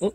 お。